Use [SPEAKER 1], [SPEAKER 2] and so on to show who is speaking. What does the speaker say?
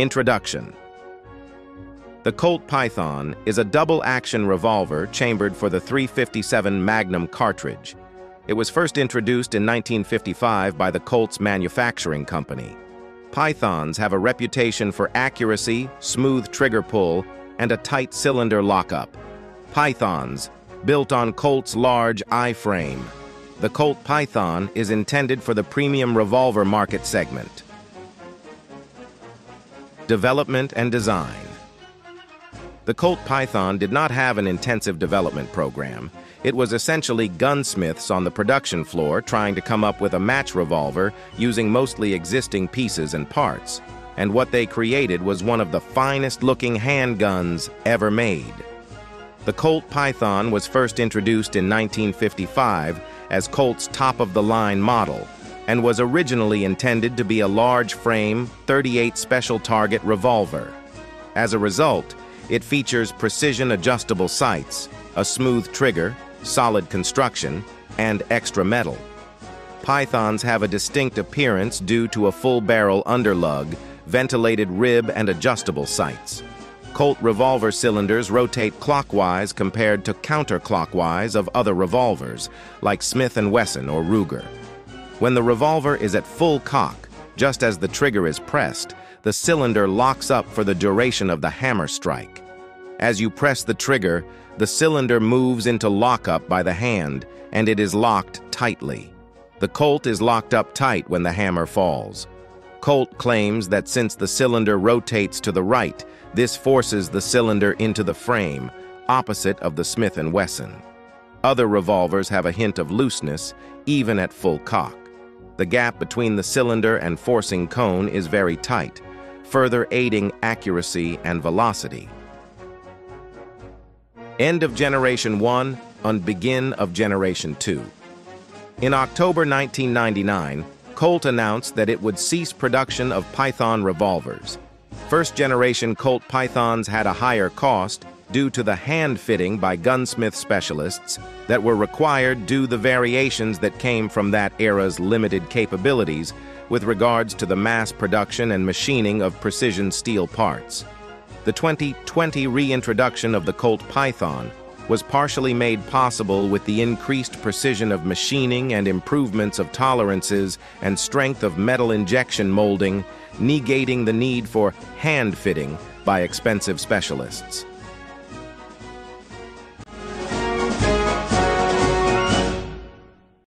[SPEAKER 1] Introduction The Colt Python is a double-action revolver chambered for the 357 Magnum cartridge. It was first introduced in 1955 by the Colt's Manufacturing Company. Pythons have a reputation for accuracy, smooth trigger pull, and a tight cylinder lockup. Pythons, built on Colt's large I-frame. The Colt Python is intended for the premium revolver market segment. Development and Design The Colt Python did not have an intensive development program. It was essentially gunsmiths on the production floor trying to come up with a match revolver using mostly existing pieces and parts. And what they created was one of the finest-looking handguns ever made. The Colt Python was first introduced in 1955 as Colt's top-of-the-line model and was originally intended to be a large-frame 38 special target revolver. As a result, it features precision adjustable sights, a smooth trigger, solid construction, and extra metal. Pythons have a distinct appearance due to a full barrel underlug, ventilated rib and adjustable sights. Colt revolver cylinders rotate clockwise compared to counterclockwise of other revolvers, like Smith & Wesson or Ruger. When the revolver is at full cock, just as the trigger is pressed, the cylinder locks up for the duration of the hammer strike. As you press the trigger, the cylinder moves into lockup by the hand, and it is locked tightly. The Colt is locked up tight when the hammer falls. Colt claims that since the cylinder rotates to the right, this forces the cylinder into the frame, opposite of the Smith & Wesson. Other revolvers have a hint of looseness, even at full cock. The gap between the cylinder and forcing cone is very tight, further aiding accuracy and velocity. End of Generation 1 on begin of Generation 2. In October 1999, Colt announced that it would cease production of Python revolvers. First-generation Colt Pythons had a higher cost due to the hand fitting by gunsmith specialists that were required due to the variations that came from that era's limited capabilities with regards to the mass production and machining of precision steel parts. The 2020 reintroduction of the Colt Python was partially made possible with the increased precision of machining and improvements of tolerances and strength of metal injection molding, negating the need for hand fitting by expensive specialists.